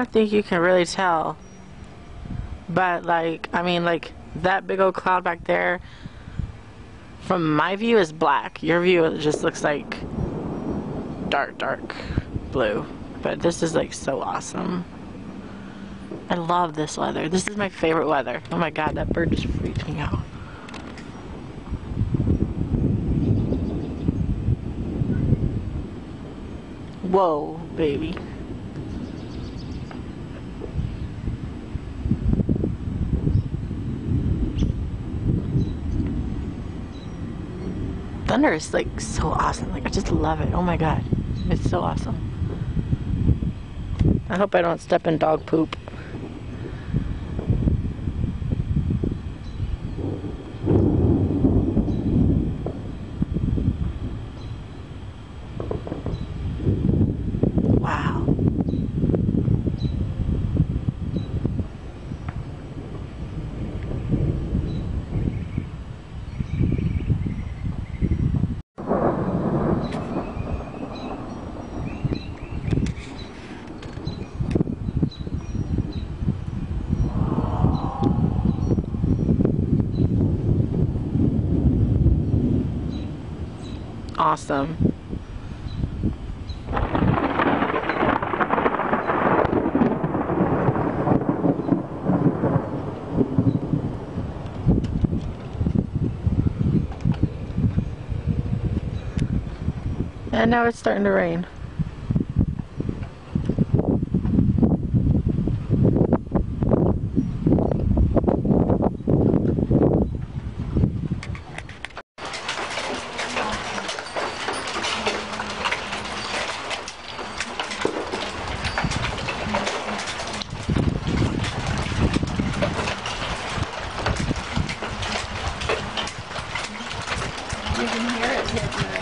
don't think you can really tell. But like, I mean, like that big old cloud back there. From my view is black. Your view just looks like dark, dark blue. But this is like so awesome. I love this weather. This is my favorite weather. Oh my god, that bird just freaked me out. Whoa, baby. Thunder is like so awesome. Like I just love it. Oh my god. It's so awesome. I hope I don't step in dog poop. Awesome. And now it's starting to rain. you can hear it hitting